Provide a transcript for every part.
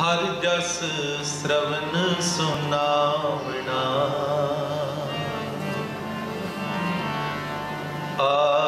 हर जस श्रवण सुनावना। आ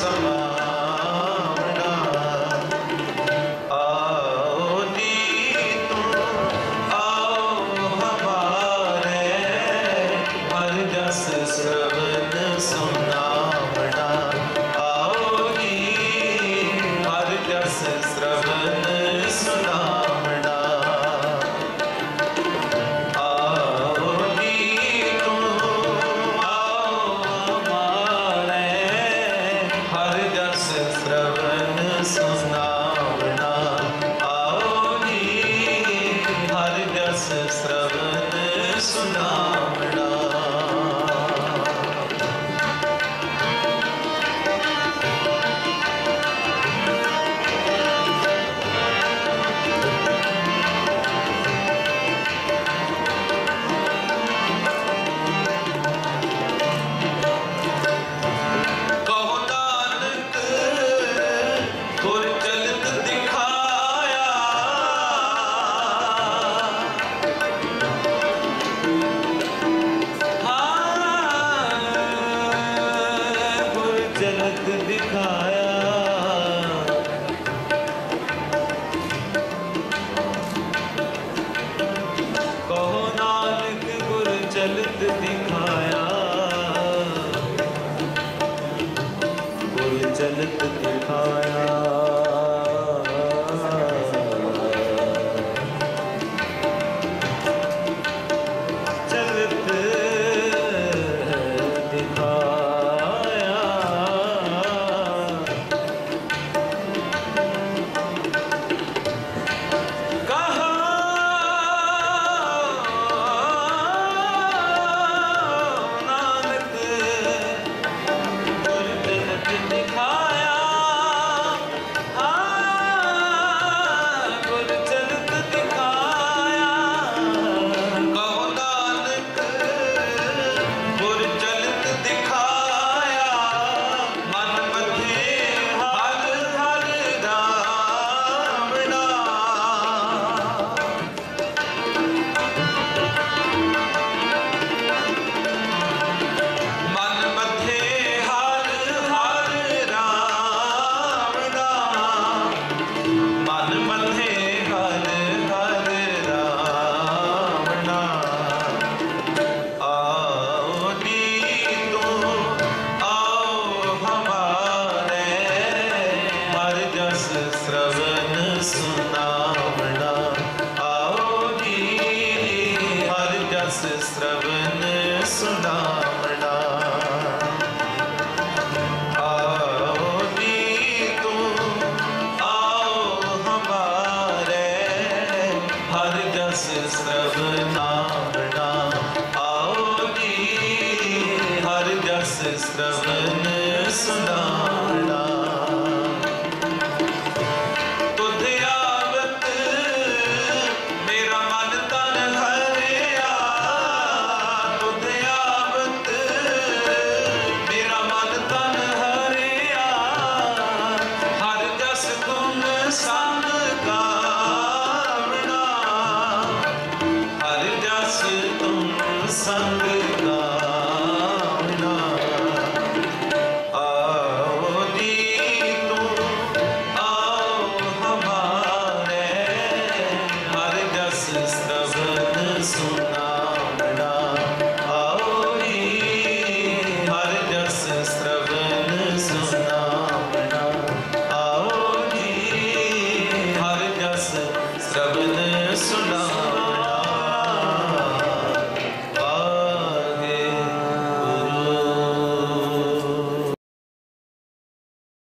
summer. sestra, mene sudan.